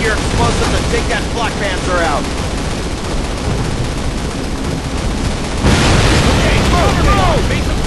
Your explosives and take that flak panzer out. Okay, move, move! move.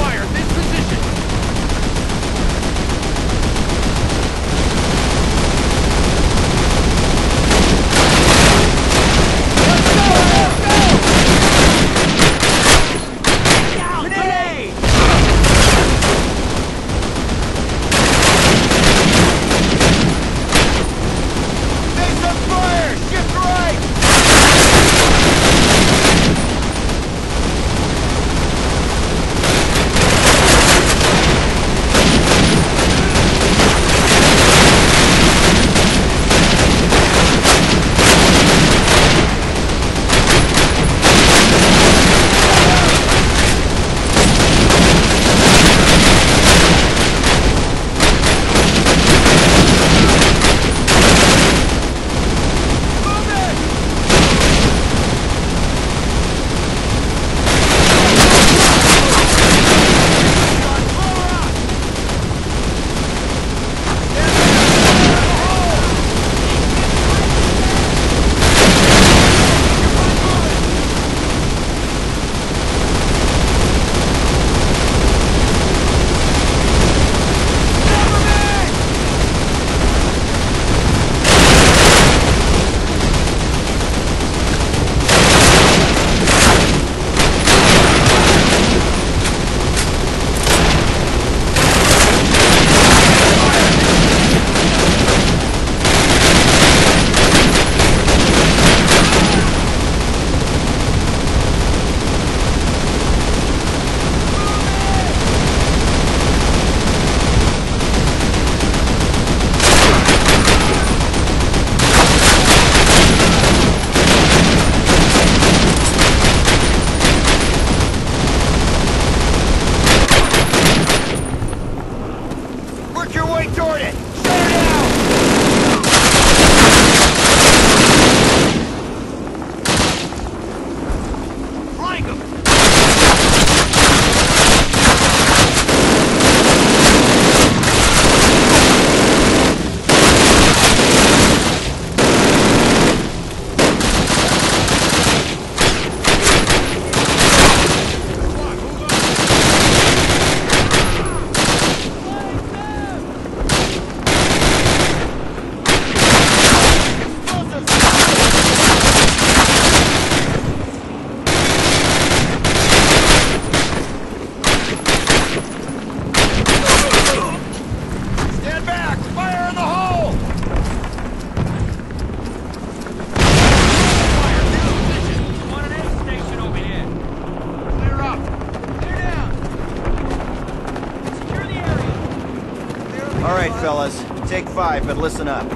All right, fellas. Take five, but listen up.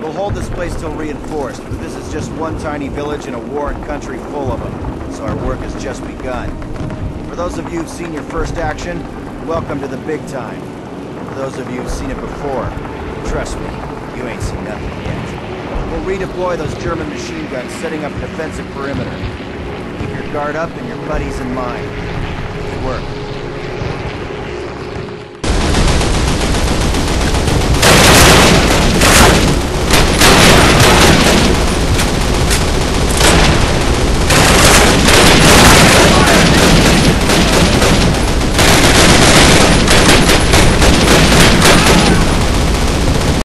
We'll hold this place till reinforced, but this is just one tiny village in a warring country full of them, so our work has just begun. For those of you who've seen your first action, welcome to the big time. For those of you who've seen it before, trust me, you ain't seen nothing yet. We'll redeploy those German machine guns, setting up a defensive perimeter. Keep your guard up and your buddies in mind. Good work.